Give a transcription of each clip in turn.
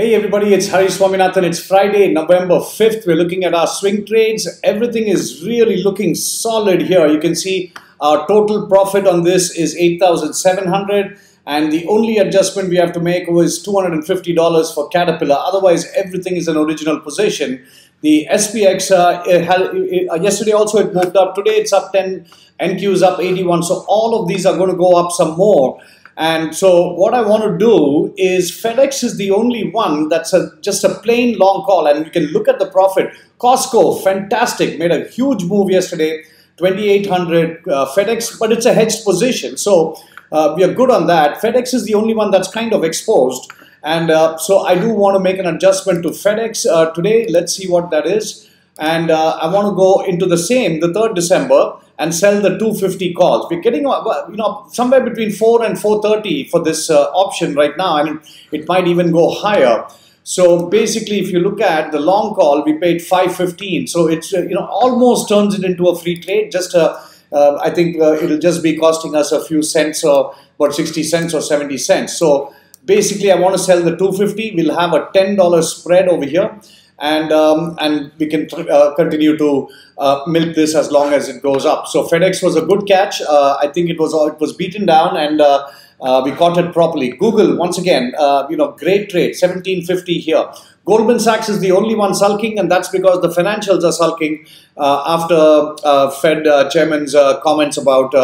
Hey everybody, it's Hari Swaminathan. It's Friday, November 5th. We're looking at our swing trades. Everything is really looking solid here. You can see our total profit on this is 8,700 and the only adjustment we have to make was $250 for Caterpillar. Otherwise, everything is an original position. The SPX, uh, it had, it, uh, yesterday also it moved up. Today it's up 10, NQ is up 81. So all of these are going to go up some more. And so what I want to do is FedEx is the only one that's a, just a plain long call. And you can look at the profit. Costco, fantastic, made a huge move yesterday, 2,800 uh, FedEx, but it's a hedged position. So uh, we are good on that. FedEx is the only one that's kind of exposed. And uh, so I do want to make an adjustment to FedEx uh, today. Let's see what that is. And uh, I want to go into the same, the 3rd December and sell the 250 calls. We're getting you know somewhere between 4 and 430 for this uh, option right now. I mean, it might even go higher. So basically, if you look at the long call, we paid 515. So it's uh, you know almost turns it into a free trade. Just uh, uh I think uh, it'll just be costing us a few cents or about 60 cents or 70 cents. So basically, I want to sell the 250. We'll have a $10 spread over here and um, and we can uh, continue to uh, milk this as long as it goes up. So FedEx was a good catch. Uh, I think it was it was beaten down and. Uh, uh, we caught it properly. Google, once again, uh, you know, great trade, 1750 here. Goldman Sachs is the only one sulking, and that's because the financials are sulking after Fed chairman's comments about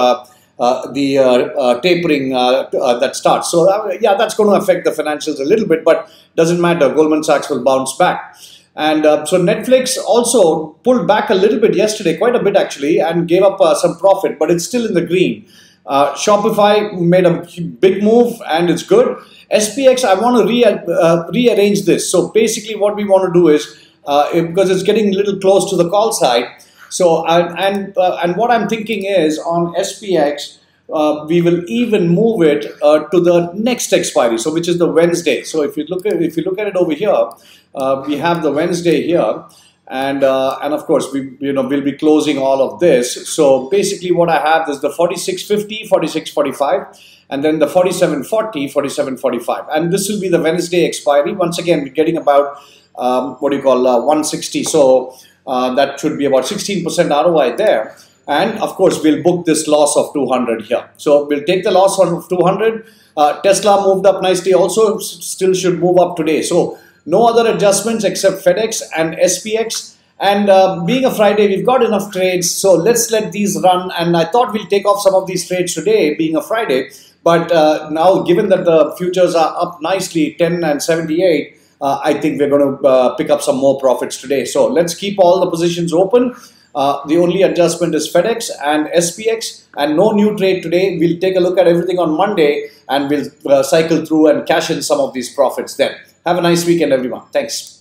uh, the uh, tapering that starts. So, yeah, that's going to affect the financials a little bit, but doesn't matter. Goldman Sachs will bounce back. And uh, so Netflix also pulled back a little bit yesterday, quite a bit actually, and gave up uh, some profit, but it's still in the green. Uh, Shopify made a big move and it's good. SPX, I want to re uh, rearrange this. So basically, what we want to do is uh, because it's getting a little close to the call side. So and and, uh, and what I'm thinking is on SPX uh, we will even move it uh, to the next expiry, so which is the Wednesday. So if you look at if you look at it over here, uh, we have the Wednesday here, and uh, and of course we you know we'll be closing all of this. So basically, what I have is the 4650, 4645, and then the 4740, 4745, and this will be the Wednesday expiry. Once again, we're getting about um, what do you call uh, 160. So uh, that should be about 16% ROI there. And of course, we'll book this loss of 200 here. So we'll take the loss of 200. Uh, Tesla moved up nicely also, still should move up today. So no other adjustments except FedEx and SPX. And uh, being a Friday, we've got enough trades. So let's let these run. And I thought we'll take off some of these trades today, being a Friday. But uh, now, given that the futures are up nicely, 10 and 78, uh, I think we're going to uh, pick up some more profits today. So let's keep all the positions open. Uh, the only adjustment is FedEx and SPX and no new trade today. We'll take a look at everything on Monday and we'll uh, cycle through and cash in some of these profits then. Have a nice weekend, everyone. Thanks.